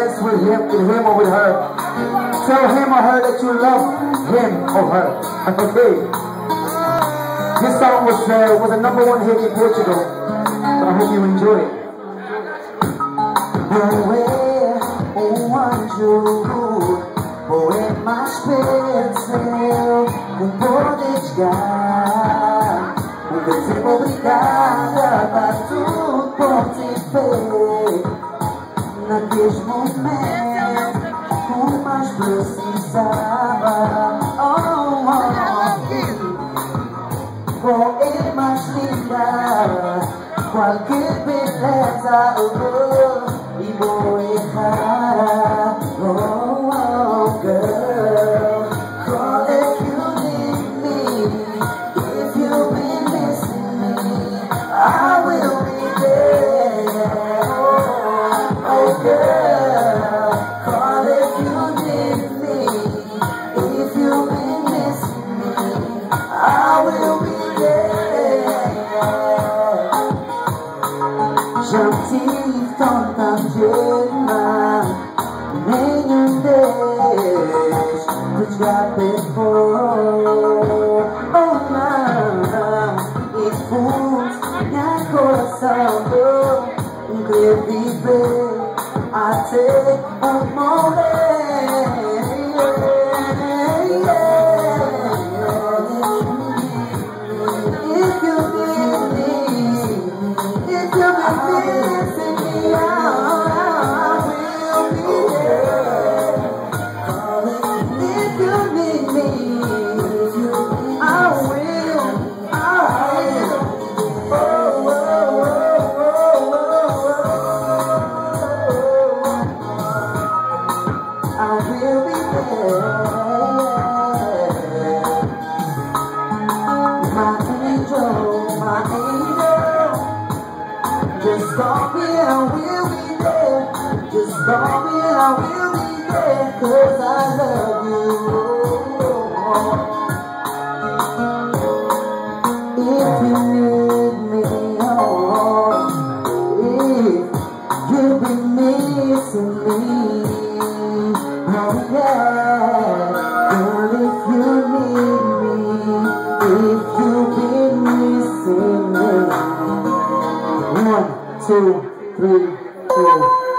Dance with him, him or with her. Tell him or her that you love him or her. Okay. This song was uh, was a number one hit in Portugal. So I hope you enjoy it. poder chegar Um obrigada para Naqueles momentos como mais precisava oh, oh, oh. Poemas linda Qualquer beleza oh, oh y voy a dejar. Oh, oh, Gentil tanta pena Nenhum deles te já before Oh não, e fuz minha coração viver até o just call me and I will be there. Just call me and I will be there, cause I love you. If you need me, oh, if you've been missing me, oh yeah, two, three, two.